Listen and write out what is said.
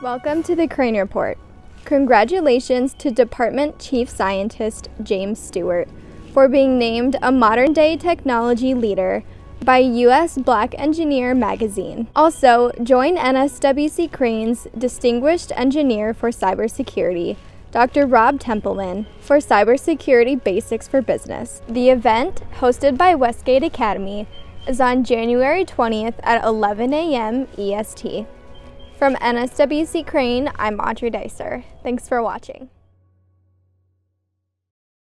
Welcome to the Crane Report. Congratulations to Department Chief Scientist James Stewart for being named a modern day technology leader by U.S. Black Engineer magazine. Also, join NSWC Crane's Distinguished Engineer for Cybersecurity, Dr. Rob Templeman, for Cybersecurity Basics for Business. The event, hosted by Westgate Academy, is on January 20th at 11 a.m. EST. From NSWC Crane, I'm Audrey Dicer. Thanks for watching.